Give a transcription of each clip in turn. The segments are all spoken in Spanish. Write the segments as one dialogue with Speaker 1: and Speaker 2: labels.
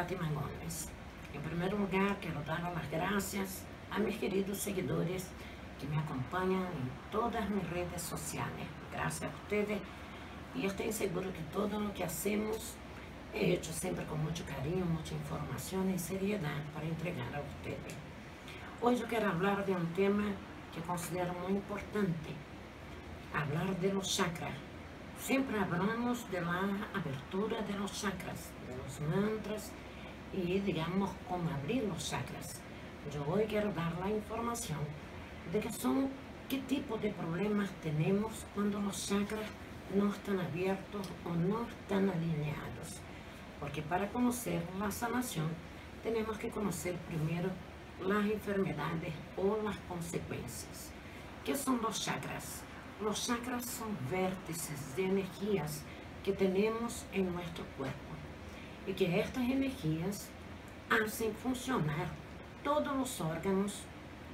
Speaker 1: Fátima Gómez. En primer lugar, quiero dar las gracias a mis queridos seguidores que me acompañan en todas mis redes sociales. Gracias a ustedes y estoy seguro que todo lo que hacemos es hecho siempre con mucho cariño, mucha información y seriedad para entregar a ustedes. Hoy yo quiero hablar de un tema que considero muy importante, hablar de los chakras. Siempre hablamos de la abertura de los chakras, de los mantras y digamos cómo abrir los chakras. Yo hoy quiero dar la información de que son, qué tipo de problemas tenemos cuando los chakras no están abiertos o no están alineados. Porque para conocer la sanación tenemos que conocer primero las enfermedades o las consecuencias. ¿Qué son los chakras? Los chakras son vértices de energías que tenemos en nuestro cuerpo y que estas energías hacen funcionar todos los órganos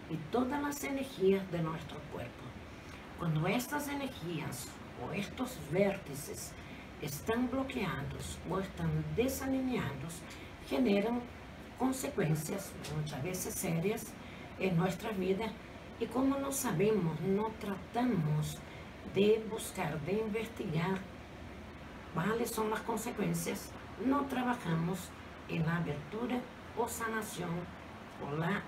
Speaker 1: y todas las energías de nuestro cuerpo. Cuando estas energías o estos vértices están bloqueados o están desalineados, generan consecuencias muchas veces serias en nuestra vida y como no sabemos, no tratamos de buscar, de investigar cuáles son las consecuencias, no trabajamos en la abertura o sanación o la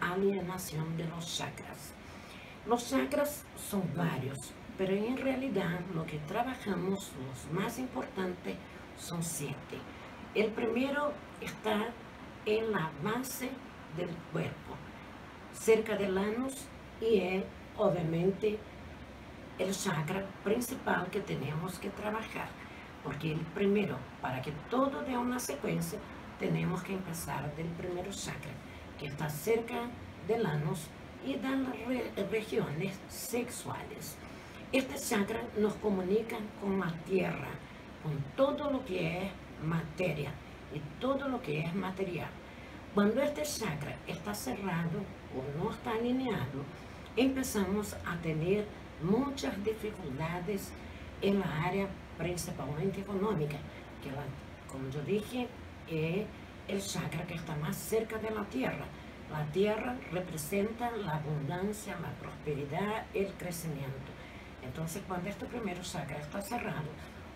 Speaker 1: alienación de los chakras. Los chakras son varios, pero en realidad lo que trabajamos, los más importantes, son siete. El primero está en la base del cuerpo, cerca del anus, y es obviamente el chakra principal que tenemos que trabajar. Porque el primero, para que todo dé una secuencia, tenemos que empezar del primer chakra, que está cerca del anus y de las regiones sexuales. Este chakra nos comunica con la tierra, con todo lo que es materia y todo lo que es material. Cuando este chakra está cerrado o no está alineado, empezamos a tener muchas dificultades en la área principalmente económica, que como yo dije, es el chakra que está más cerca de la tierra. La tierra representa la abundancia, la prosperidad, el crecimiento. Entonces, cuando este primer chakra está cerrado,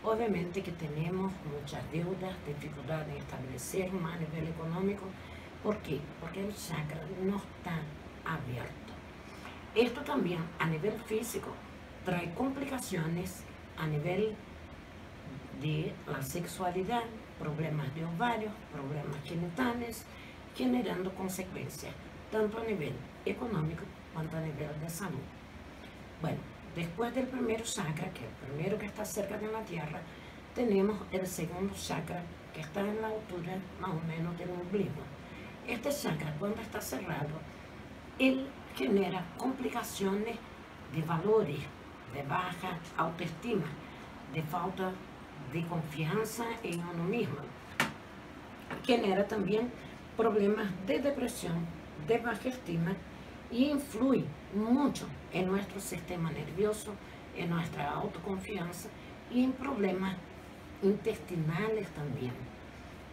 Speaker 1: obviamente que tenemos muchas deudas, dificultades en establecer a nivel económico. ¿Por qué? Porque el chakra no está abierto. Esto también a nivel físico trae complicaciones a nivel de la sexualidad, problemas de ovarios, problemas genitales, generando consecuencias, tanto a nivel económico cuanto a nivel de salud. Bueno, después del primer chakra, que es el primero que está cerca de la tierra, tenemos el segundo chakra, que está en la altura más o menos del ombligo. Este chakra, cuando está cerrado, él genera complicaciones de valores, de baja autoestima, de falta de confianza en uno mismo. Genera también problemas de depresión, de baja estima y influye mucho en nuestro sistema nervioso, en nuestra autoconfianza y en problemas intestinales también.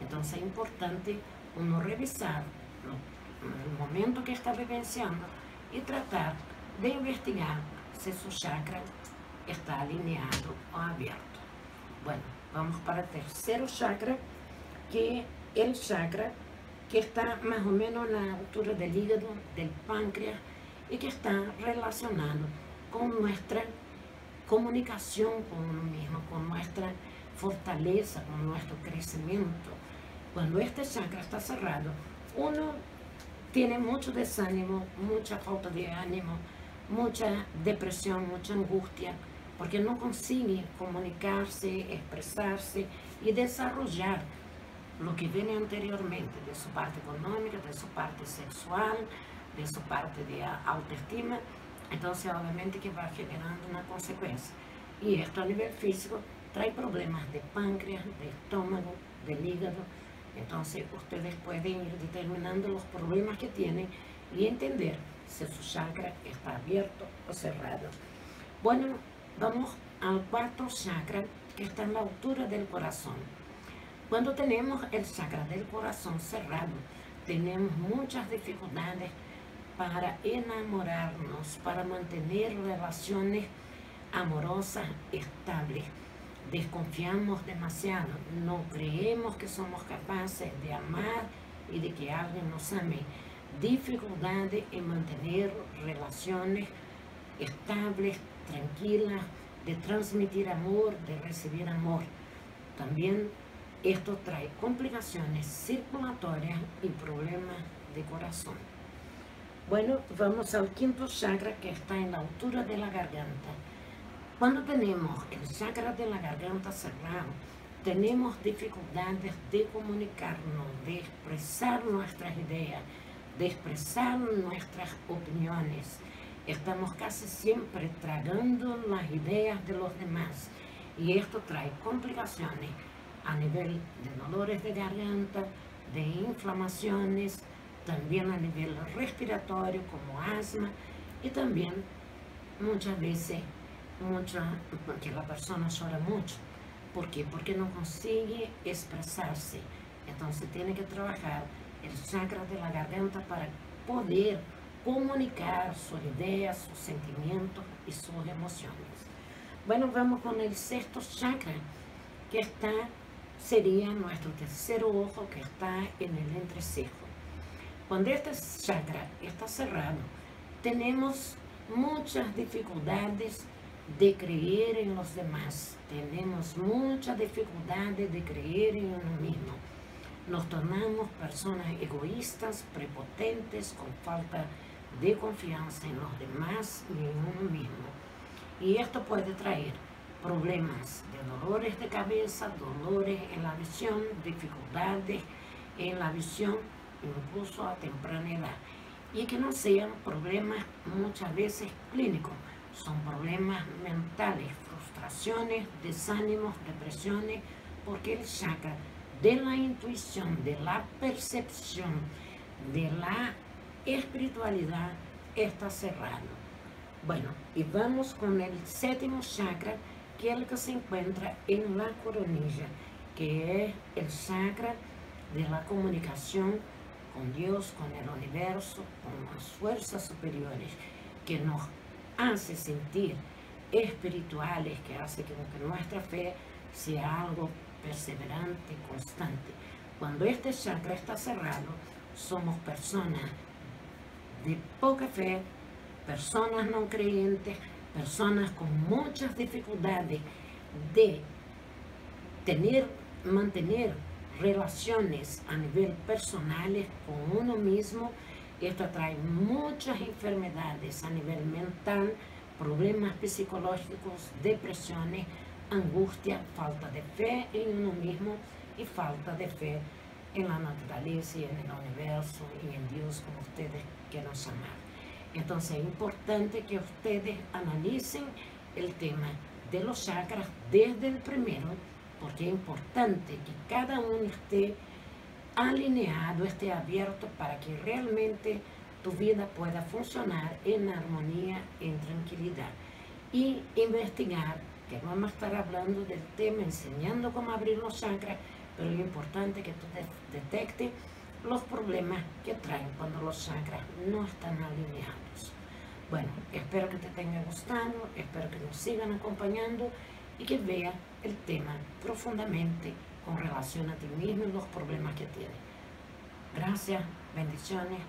Speaker 1: Entonces es importante uno revisar el momento que está vivenciando y tratar de investigar si su chakra está alineado o abierto. Bueno, vamos para el tercero chakra, que el chakra que está más o menos a la altura del hígado, del páncreas, y que está relacionado con nuestra comunicación con uno mismo, con nuestra fortaleza, con nuestro crecimiento. Cuando este chakra está cerrado, uno tiene mucho desánimo, mucha falta de ánimo, mucha depresión, mucha angustia, porque no consigue comunicarse, expresarse y desarrollar lo que viene anteriormente de su parte económica, de su parte sexual, de su parte de autoestima. Entonces, obviamente que va generando una consecuencia. Y esto a nivel físico trae problemas de páncreas, de estómago, del hígado. Entonces, ustedes pueden ir determinando los problemas que tienen y entender si su chakra está abierto o cerrado. Bueno, Vamos al cuarto chakra que está en la altura del corazón. Cuando tenemos el chakra del corazón cerrado, tenemos muchas dificultades para enamorarnos, para mantener relaciones amorosas estables. Desconfiamos demasiado, no creemos que somos capaces de amar y de que alguien nos ame. Dificultades en mantener relaciones estables, tranquilas, de transmitir amor, de recibir amor. También esto trae complicaciones circulatorias y problemas de corazón. Bueno, vamos al quinto chakra que está en la altura de la garganta. Cuando tenemos el chakra de la garganta cerrado, tenemos dificultades de comunicarnos, de expresar nuestras ideas, de expresar nuestras opiniones. Estamos casi siempre tragando las ideas de los demás y esto trae complicaciones a nivel de dolores de garganta, de inflamaciones, también a nivel respiratorio como asma y también muchas veces mucha, porque la persona llora mucho. ¿Por qué? Porque no consigue expresarse. Entonces tiene que trabajar el chakra de la garganta para poder comunicar sus ideas, sus sentimientos y sus emociones. Bueno, vamos con el sexto chakra, que está, sería nuestro tercer ojo que está en el entrecejo. Cuando este chakra está cerrado, tenemos muchas dificultades de creer en los demás. Tenemos mucha dificultad de creer en uno mismo. Nos tornamos personas egoístas, prepotentes, con falta de confianza en los demás y en uno mismo. Y esto puede traer problemas de dolores de cabeza, dolores en la visión, dificultades en la visión, incluso a temprana edad. Y que no sean problemas muchas veces clínicos, son problemas mentales, frustraciones, desánimos, depresiones, porque el chakra de la intuición, de la percepción, de la espiritualidad está cerrado. Bueno, y vamos con el séptimo chakra, que es el que se encuentra en la coronilla, que es el chakra de la comunicación con Dios, con el universo, con las fuerzas superiores, que nos hace sentir espirituales, que hace que nuestra fe sea algo perseverante, constante. Cuando este chakra está cerrado, somos personas de poca fe, personas no creyentes, personas con muchas dificultades de tener, mantener relaciones a nivel personales con uno mismo esto trae muchas enfermedades a nivel mental, problemas psicológicos, depresiones, angustia, falta de fe en uno mismo y falta de fe en la naturaleza y en el universo y en Dios como ustedes llamar. Entonces es importante que ustedes analicen el tema de los chakras desde el primero, porque es importante que cada uno esté alineado, esté abierto para que realmente tu vida pueda funcionar en armonía, en tranquilidad. Y investigar, que vamos a estar hablando del tema, enseñando cómo abrir los chakras, pero es importante que tú detectes los problemas que traen cuando los chakras no están alineados. Bueno, espero que te tenga gustado, espero que nos sigan acompañando y que vea el tema profundamente con relación a ti mismo y los problemas que tienes. Gracias, bendiciones.